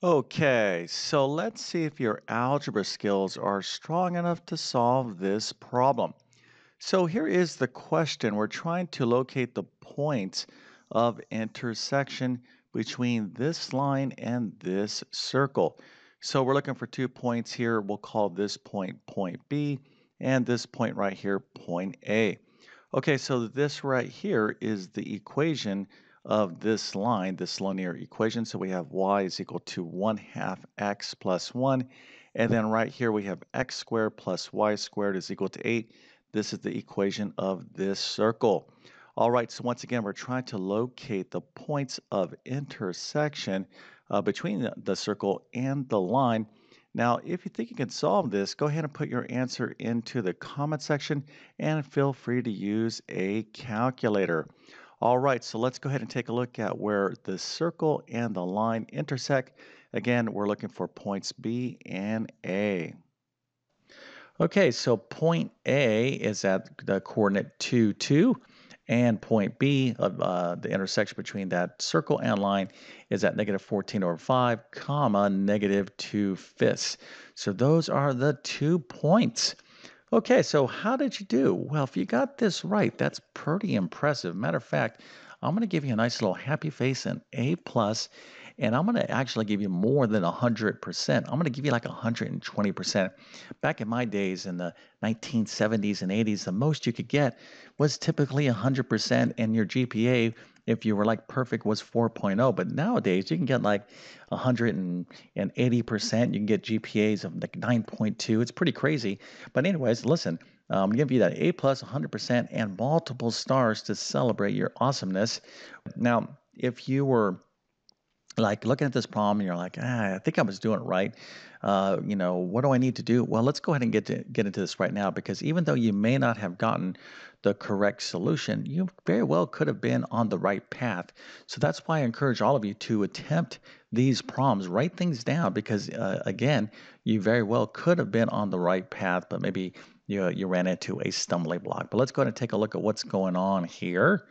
Okay, so let's see if your algebra skills are strong enough to solve this problem. So here is the question. We're trying to locate the points of intersection between this line and this circle. So we're looking for two points here. We'll call this point point B and this point right here point A. Okay, so this right here is the equation of this line, this linear equation. So we have y is equal to 1 half x plus 1. And then right here we have x squared plus y squared is equal to 8. This is the equation of this circle. All right, so once again, we're trying to locate the points of intersection uh, between the, the circle and the line. Now, if you think you can solve this, go ahead and put your answer into the comment section and feel free to use a calculator. All right, so let's go ahead and take a look at where the circle and the line intersect. Again, we're looking for points B and A. Okay, so point A is at the coordinate 2, 2 and point B of uh, the intersection between that circle and line is at negative 14 over 5, comma, negative 2 fifths. So those are the two points. Okay, so how did you do? Well, if you got this right, that's pretty impressive. Matter of fact, I'm going to give you a nice little happy face and A plus, and I'm going to actually give you more than 100%. I'm going to give you like 120%. Back in my days in the 1970s and 80s, the most you could get was typically 100%, and your GPA, if you were like perfect, was 4.0. But nowadays, you can get like 180%. You can get GPAs of like 9.2. It's pretty crazy. But, anyways, listen. I'm um, give you that A plus 100% and multiple stars to celebrate your awesomeness. Now, if you were like looking at this problem and you're like, ah, I think I was doing it right. Uh, you know, what do I need to do? Well, let's go ahead and get to get into this right now because even though you may not have gotten the correct solution, you very well could have been on the right path. So that's why I encourage all of you to attempt these problems, write things down because uh, again, you very well could have been on the right path, but maybe you you ran into a stumbling block. But let's go ahead and take a look at what's going on here.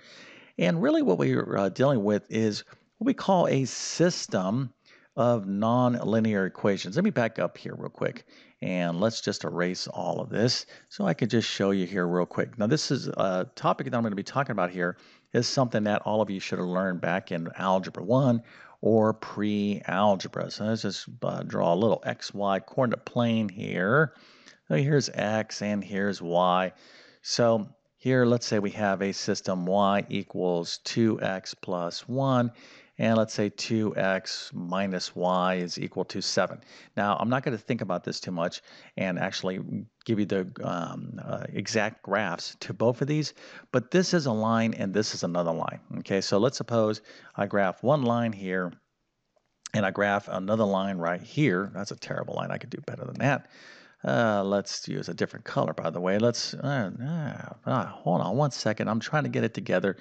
And really, what we're uh, dealing with is what we call a system of nonlinear equations. Let me back up here real quick and let's just erase all of this so I can just show you here real quick. Now this is a topic that I'm going to be talking about here is something that all of you should have learned back in Algebra 1 or pre-algebra. So let's just uh, draw a little XY coordinate plane here. So here's X and here's Y. So here, let's say we have a system y equals 2x plus 1 and let's say 2x minus y is equal to 7. Now, I'm not going to think about this too much and actually give you the um, uh, exact graphs to both of these, but this is a line and this is another line. Okay, so let's suppose I graph one line here and I graph another line right here. That's a terrible line. I could do better than that. Uh, let's use a different color, by the way. Let's, uh, uh, hold on one second. I'm trying to get it together.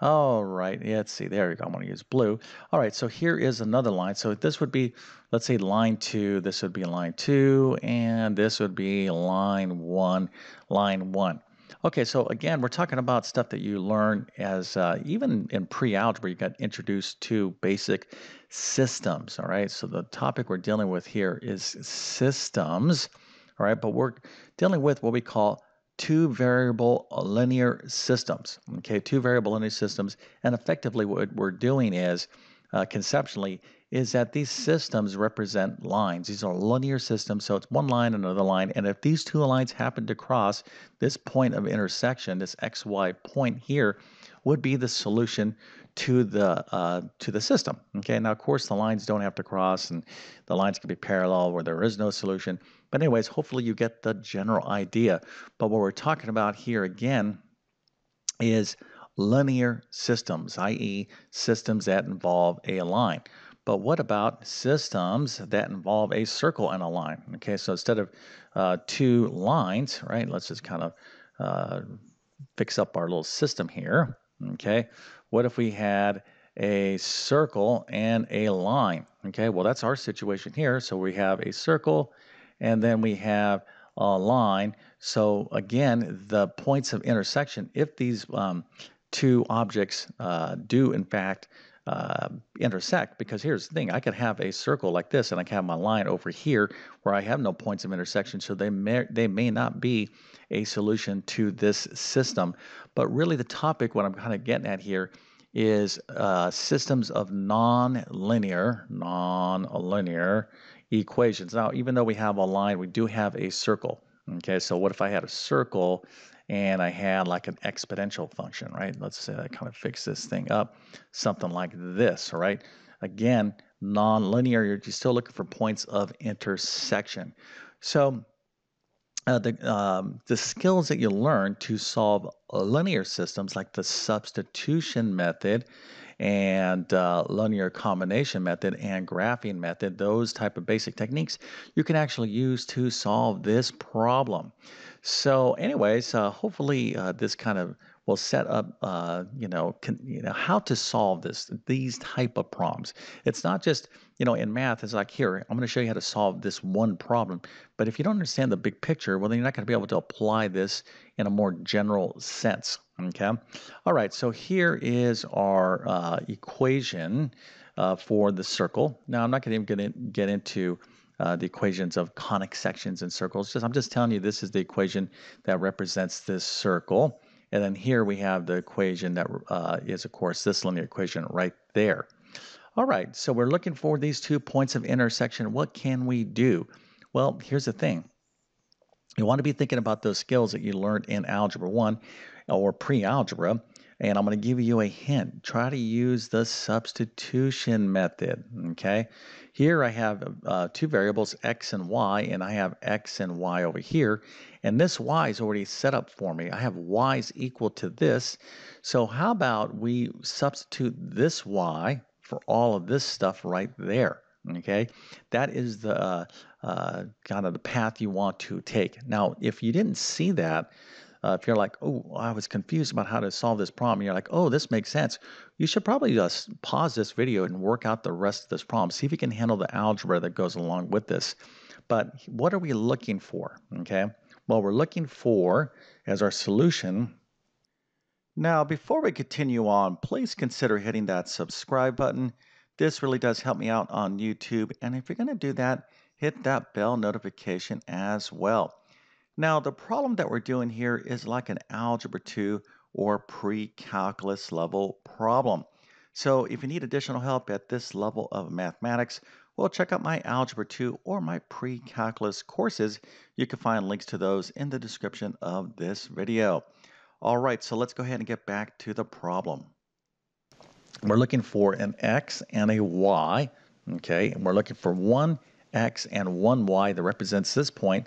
All right, let's see. There we go. I'm going to use blue. All right, so here is another line. So this would be, let's say line two. This would be line two, and this would be line one, line one. Okay, so again, we're talking about stuff that you learn as uh, even in pre-algebra, you got introduced to basic systems. All right, so the topic we're dealing with here is systems all right? But we're dealing with what we call two variable linear systems, okay? Two variable linear systems, and effectively what we're doing is, uh, conceptually, is that these systems represent lines. These are linear systems, so it's one line, another line, and if these two lines happen to cross, this point of intersection, this xy point here, would be the solution to the uh, to the system. Okay, now of course the lines don't have to cross, and the lines can be parallel where there is no solution. But anyways, hopefully you get the general idea. But what we're talking about here again is linear systems, i.e., systems that involve a line. But what about systems that involve a circle and a line? Okay, so instead of uh, two lines, right, let's just kind of uh, fix up our little system here. Okay, what if we had a circle and a line? Okay, well, that's our situation here. So we have a circle and then we have a line. So again, the points of intersection, if these um, two objects uh, do in fact uh, intersect because here's the thing I could have a circle like this and I can have my line over here where I have no points of intersection so they may, they may not be a solution to this system. But really the topic what I'm kind of getting at here is uh, systems of non-linear non-linear equations. Now even though we have a line we do have a circle okay? So what if I had a circle and I had like an exponential function, right? Let's say I kind of fix this thing up, something like this, right? Again, non-linear, you're still looking for points of intersection. So uh, the, um, the skills that you learn to solve linear systems like the substitution method and uh, linear combination method and graphing method, those type of basic techniques you can actually use to solve this problem. So, anyways, uh, hopefully uh, this kind of will set up, uh, you know, you know, how to solve this these type of problems. It's not just, you know, in math. It's like here, I'm going to show you how to solve this one problem. But if you don't understand the big picture, well, then you're not going to be able to apply this in a more general sense. Okay. All right. So here is our uh, equation uh, for the circle. Now I'm not going to even get into uh, the equations of conic sections and circles. Just I'm just telling you this is the equation that represents this circle. And then here we have the equation that uh, is, of course, this linear equation right there. All right, so we're looking for these two points of intersection. What can we do? Well, here's the thing. You want to be thinking about those skills that you learned in Algebra 1 or pre-algebra and I'm going to give you a hint. Try to use the substitution method, okay? Here I have uh, two variables, x and y, and I have x and y over here. And this y is already set up for me. I have y is equal to this. So how about we substitute this y for all of this stuff right there? Okay, that is the uh, uh, kind of the path you want to take. Now, if you didn't see that, uh, if you're like, oh, I was confused about how to solve this problem, you're like, oh, this makes sense. You should probably just pause this video and work out the rest of this problem. See if you can handle the algebra that goes along with this. But what are we looking for? Okay. Well, we're looking for as our solution. Now, before we continue on, please consider hitting that subscribe button. This really does help me out on YouTube. And if you're going to do that, hit that bell notification as well. Now, the problem that we're doing here is like an Algebra 2 or pre-calculus level problem. So if you need additional help at this level of mathematics, well, check out my Algebra 2 or my pre-calculus courses. You can find links to those in the description of this video. All right, so let's go ahead and get back to the problem. We're looking for an x and a y, okay? And we're looking for one x and one y that represents this point,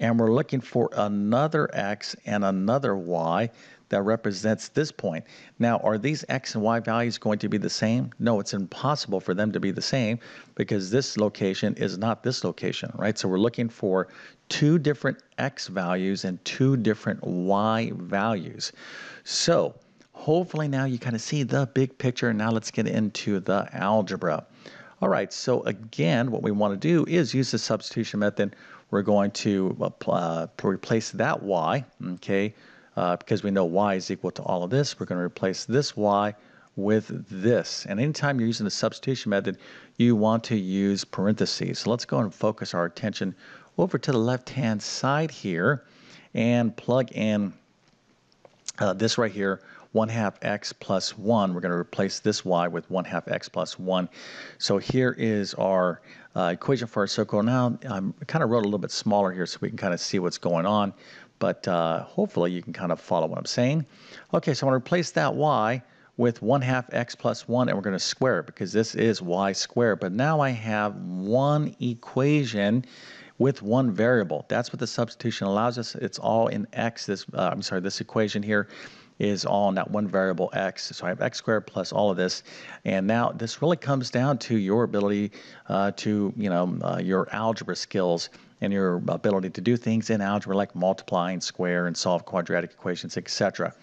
and we're looking for another x and another y that represents this point. Now, are these x and y values going to be the same? No, it's impossible for them to be the same because this location is not this location, right? So we're looking for two different x values and two different y values. So hopefully now you kind of see the big picture. Now let's get into the algebra. All right, so again, what we want to do is use the substitution method we're going to uh, replace that y, okay, uh, because we know y is equal to all of this. We're going to replace this y with this. And anytime you're using the substitution method, you want to use parentheses. So let's go and focus our attention over to the left-hand side here and plug in uh, this right here, 1 half x plus 1. We're going to replace this y with 1 half x plus 1. So here is our uh, equation for our circle. Now I'm kind of wrote a little bit smaller here so we can kind of see what's going on, but uh, hopefully you can kind of follow what I'm saying. Okay, so I'm going to replace that y with 1 half x plus 1 and we're going to square it because this is y squared. But now I have one equation with one variable. That's what the substitution allows us. It's all in x. This uh, I'm sorry, this equation here is all in that one variable x. So I have x squared plus all of this. And now this really comes down to your ability uh, to, you know, uh, your algebra skills and your ability to do things in algebra like multiply and square and solve quadratic equations, etc.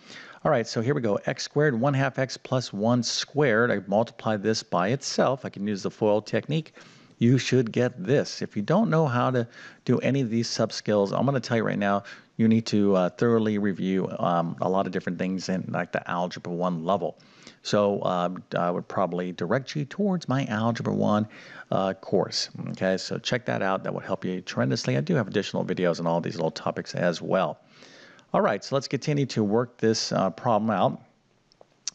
All right, so here we go. x squared, 1 half x plus 1 squared. I multiply this by itself. I can use the FOIL technique. You should get this. If you don't know how to do any of these sub skills, I'm going to tell you right now, you need to uh, thoroughly review um, a lot of different things in like the Algebra 1 level. So uh, I would probably direct you towards my Algebra 1 uh, course. Okay, so check that out. That would help you tremendously. I do have additional videos on all these little topics as well. All right, so let's continue to work this uh, problem out.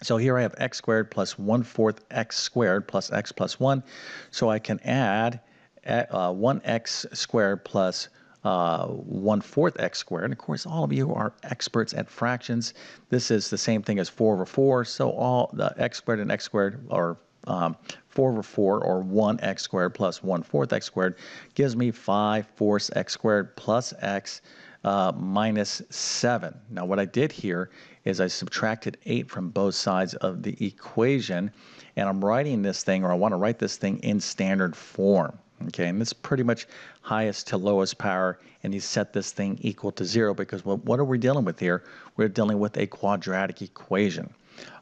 So here I have x squared plus 1 fourth x squared plus x plus 1. So I can add uh, 1x squared plus uh, 1 fourth x squared. And of course, all of you are experts at fractions. This is the same thing as 4 over 4. So all the x squared and x squared are um, 4 over 4 or 1x squared plus 1 fourth x squared gives me 5 fourths x squared plus x uh, minus 7. Now what I did here is I subtracted 8 from both sides of the equation and I'm writing this thing or I want to write this thing in standard form. Okay, and this is pretty much highest to lowest power, and you set this thing equal to zero because what, what are we dealing with here? We're dealing with a quadratic equation.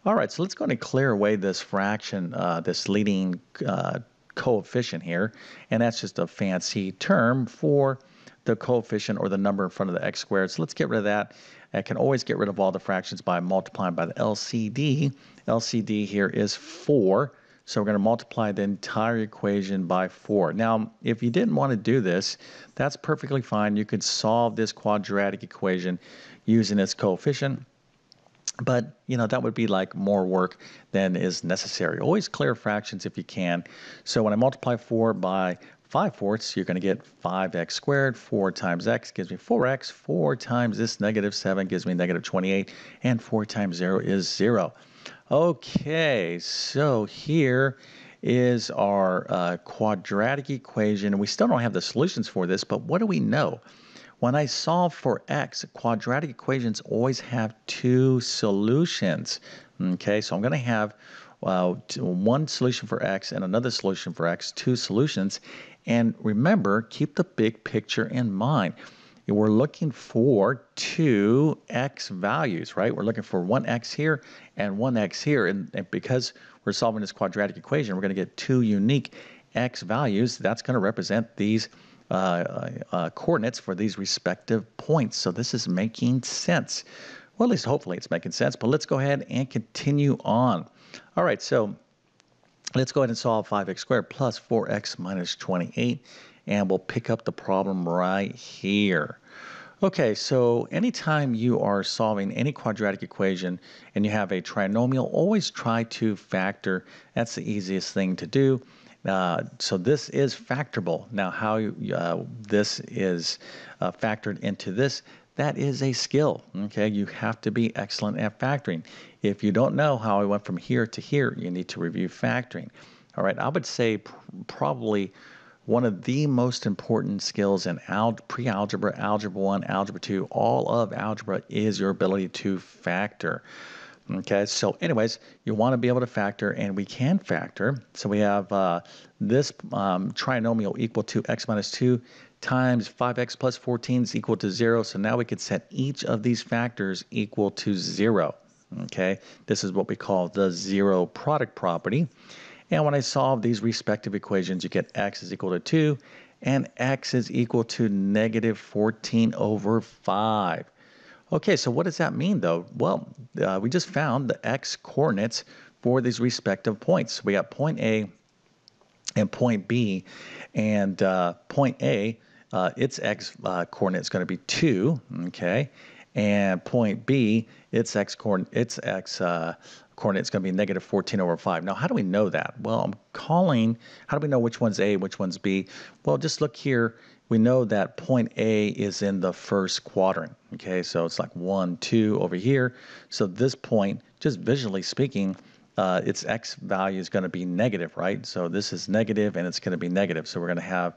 All right, so let's go and clear away this fraction, uh, this leading uh, coefficient here, and that's just a fancy term for the coefficient or the number in front of the x squared. So let's get rid of that. I can always get rid of all the fractions by multiplying by the LCD. LCD here is 4. So we're going to multiply the entire equation by 4. Now, if you didn't want to do this, that's perfectly fine. You could solve this quadratic equation using its coefficient. But, you know, that would be like more work than is necessary. Always clear fractions if you can. So when I multiply 4 by 5 fourths, you're going to get 5x squared. 4 times x gives me 4x. 4 times this negative 7 gives me negative 28. And 4 times 0 is 0. Okay, so here is our uh, quadratic equation. And We still don't have the solutions for this, but what do we know? When I solve for x, quadratic equations always have two solutions. Okay, so I'm going to have uh, one solution for x and another solution for x, two solutions. And remember, keep the big picture in mind we're looking for two x values, right? We're looking for one x here and one x here. And, and because we're solving this quadratic equation, we're going to get two unique x values. That's going to represent these uh, uh, uh, coordinates for these respective points. So this is making sense. Well, at least hopefully it's making sense. But let's go ahead and continue on. All right, so let's go ahead and solve 5x squared plus 4x minus 28 and we'll pick up the problem right here. Okay, so anytime you are solving any quadratic equation and you have a trinomial, always try to factor. That's the easiest thing to do. Uh, so this is factorable. Now, how uh, this is uh, factored into this, that is a skill. Okay, you have to be excellent at factoring. If you don't know how I went from here to here, you need to review factoring. All right, I would say pr probably one of the most important skills in pre-algebra, algebra 1, algebra 2, all of algebra is your ability to factor. Okay, so anyways, you want to be able to factor, and we can factor. So we have uh, this um, trinomial equal to x minus 2 times 5x plus 14 is equal to 0. So now we could set each of these factors equal to 0. Okay, this is what we call the zero product property. And when I solve these respective equations, you get x is equal to 2 and x is equal to negative 14 over 5. Okay, so what does that mean though? Well, uh, we just found the x coordinates for these respective points. We got point A and point B, and uh, point A, uh, its x uh, coordinate is going to be 2, okay? And point B, its x coordinate, its x coordinate is going to be negative 14 over 5. Now, how do we know that? Well, I'm calling, how do we know which one's A, which one's B? Well, just look here. We know that point A is in the first quadrant. Okay, so it's like 1, 2 over here. So this point, just visually speaking, uh, its x value is going to be negative, right? So this is negative and it's going to be negative. So we're going to have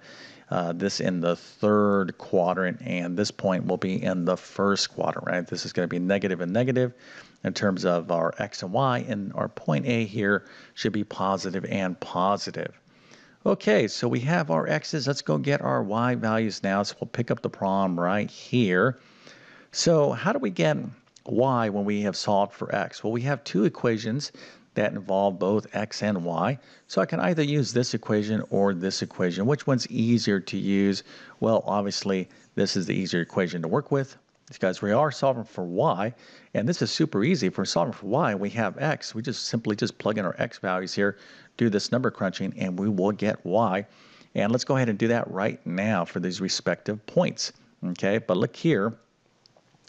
uh, this in the third quadrant and this point will be in the first quadrant, right? This is going to be negative and negative in terms of our x and y, and our point A here should be positive and positive. Okay, so we have our x's. Let's go get our y values now. So we'll pick up the problem right here. So how do we get y when we have solved for x? Well, we have two equations that involve both x and y. So I can either use this equation or this equation. Which one's easier to use? Well, obviously, this is the easier equation to work with. because we are solving for y, and this is super easy. If we're solving for y, we have x. We just simply just plug in our x values here, do this number crunching, and we will get y. And let's go ahead and do that right now for these respective points. Okay, but look here,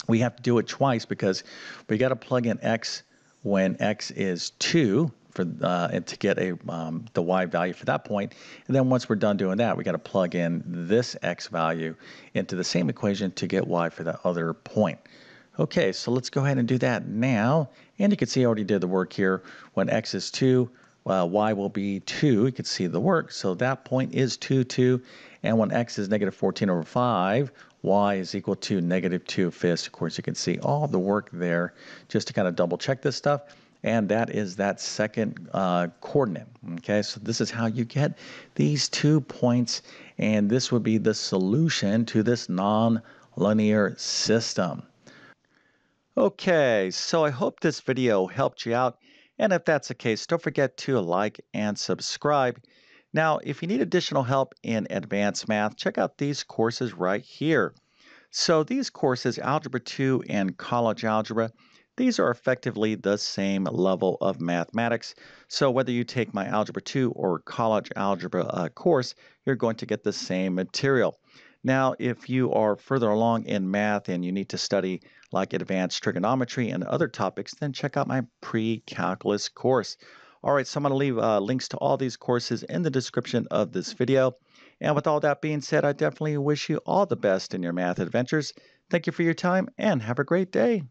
we have to do it twice because we got to plug in x when x is 2 for uh, and to get a um, the y value for that point. And then once we're done doing that, we got to plug in this x value into the same equation to get y for that other point. Okay, so let's go ahead and do that now. And you can see I already did the work here. When x is 2, uh, y will be 2. You can see the work. So that point is 2, 2. And when x is negative 14 over 5, y is equal to negative 2 fifths. Of course, you can see all the work there just to kind of double check this stuff. And that is that second uh, coordinate. Okay, so this is how you get these two points. And this would be the solution to this non-linear system. Okay, so I hope this video helped you out. And if that's the case, don't forget to like and subscribe. Now, if you need additional help in advanced math, check out these courses right here. So these courses, Algebra 2 and College Algebra, these are effectively the same level of mathematics. So whether you take my Algebra 2 or College Algebra uh, course, you're going to get the same material. Now, if you are further along in math and you need to study like advanced trigonometry and other topics, then check out my pre-calculus course. All right, so I'm going to leave uh, links to all these courses in the description of this video. And with all that being said, I definitely wish you all the best in your math adventures. Thank you for your time and have a great day.